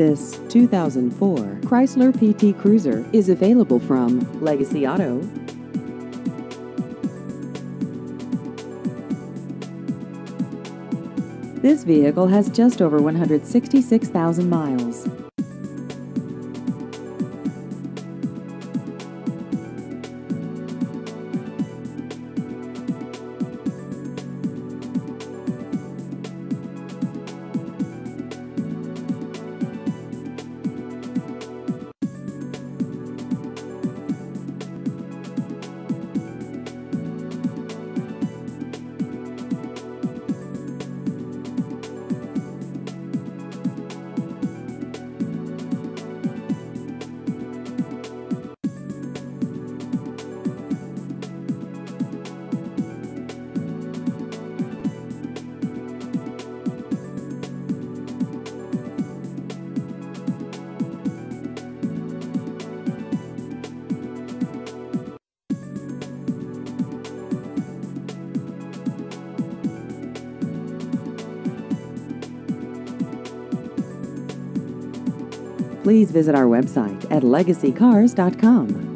This 2004 Chrysler PT Cruiser is available from Legacy Auto. This vehicle has just over 166,000 miles. Please visit our website at legacycars.com.